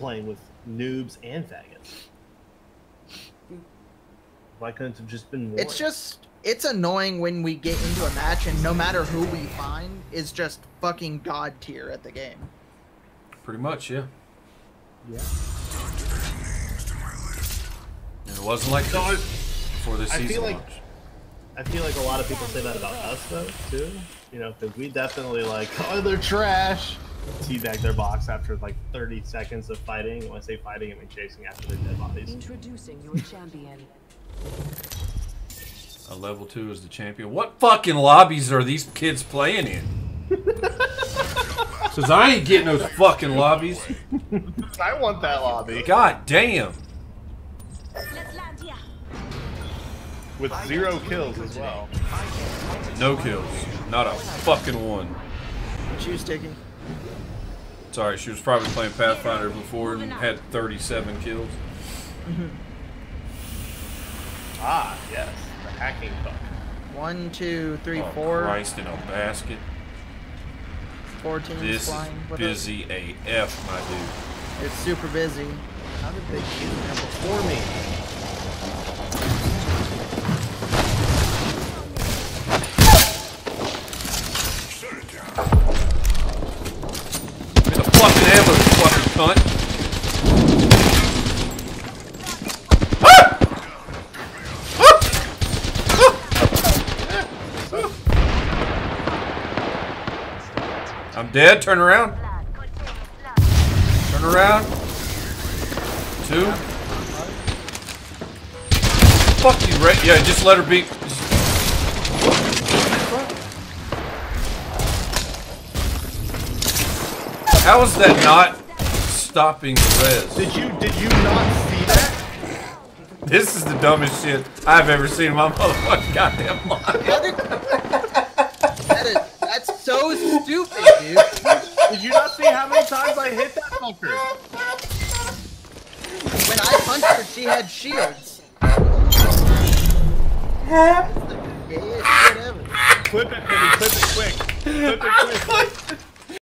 playing with noobs and faggots. Why couldn't it have just been one? It's just it's annoying when we get into a match and no matter who we find is just fucking god tier at the game. Pretty much, yeah. Yeah. And it wasn't like So I, this before this I season feel like- launched. I feel like a lot of people say that about us though too. You know, because we definitely like, oh, they're trash. Teabag their box after like 30 seconds of fighting. When I say fighting, I mean chasing after their dead bodies. Introducing your champion. A level two is the champion. What fucking lobbies are these kids playing in? Says I ain't getting those fucking lobbies. I want that lobby God damn. with zero kills as well. No kills. Not a fucking one. She was taking Sorry, she was probably playing Pathfinder before and had 37 kills. Ah, yes, the hacking fuck. one, two, three, Oh, four, Christ in a basket. four teams This is flying with busy AF, my dude. It's super busy. How did they kill him before me? Cunt. I'm dead. Turn around. Turn around. Two. Fuck you, Ray. Yeah, just let her be. How is that not stopping the res? Did you did you not see that? This is the dumbest shit I've ever seen in my motherfucking goddamn life. That is, that's so stupid, dude. Did you not see how many times I hit that fucker? When I punched her, she had shields. Gayest. Clip it, baby, clip it quick. Clip it quick.